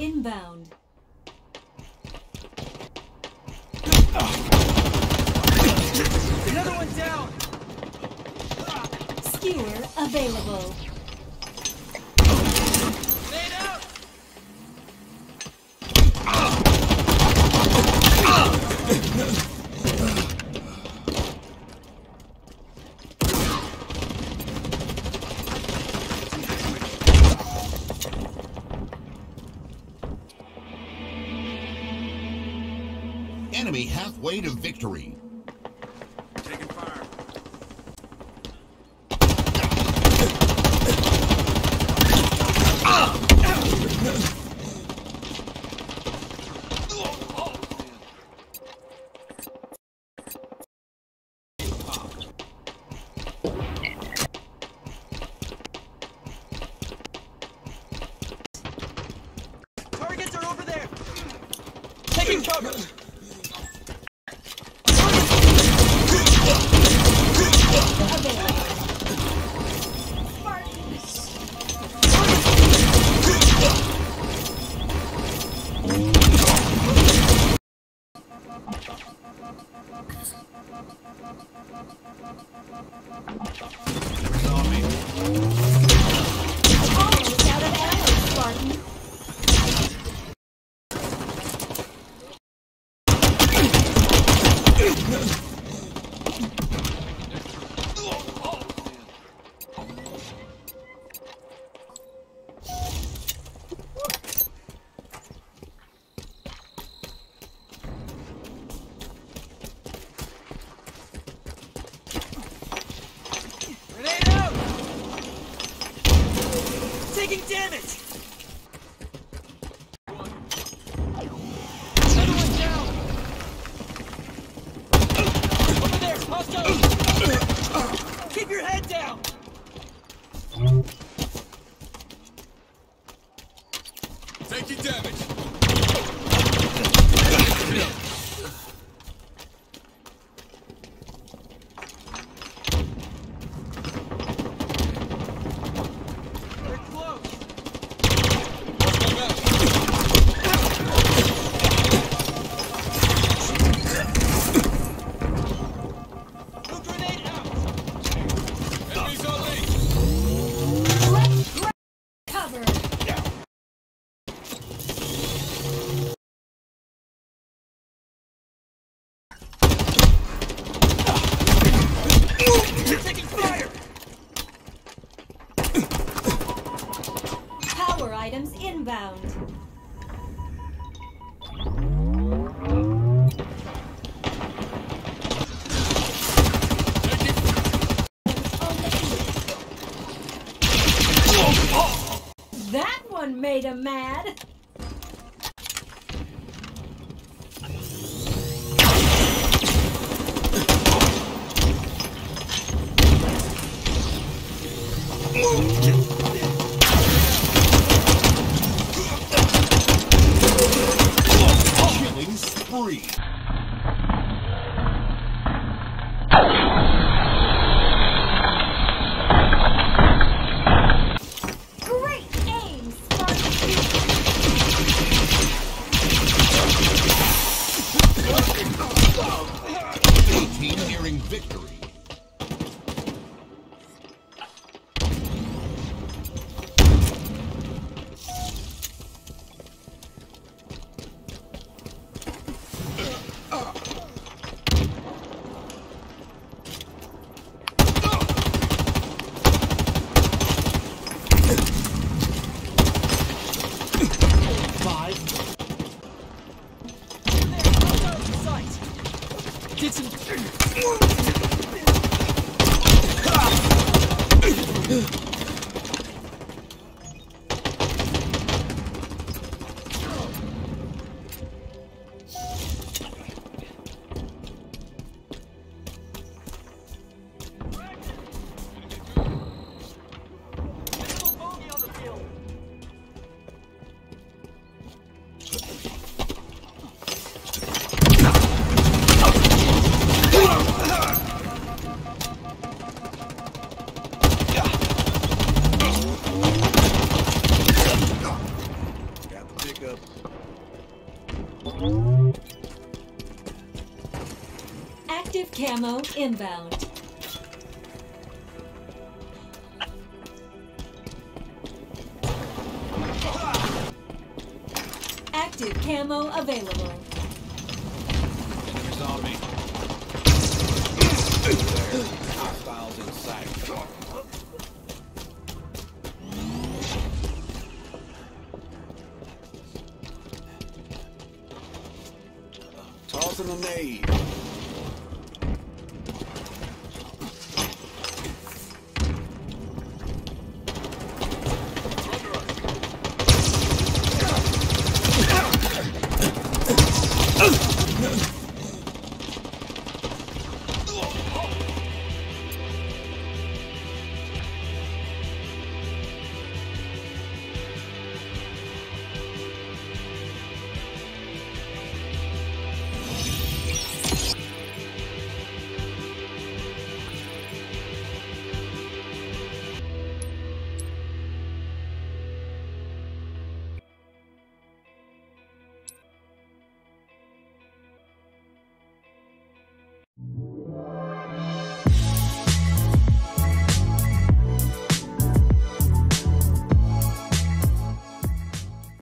inbound. Another one down. Skewer available. Enemy halfway to victory. Taking fire. Targets are over there. Taking cover. Taking damage! Down! Over there! Keep your head down! Taking damage! Made him mad. Team nearing victory. Ugh. Active camo inbound. Active camo available. Enemies on me. Hostiles in sight. Tossing a nade.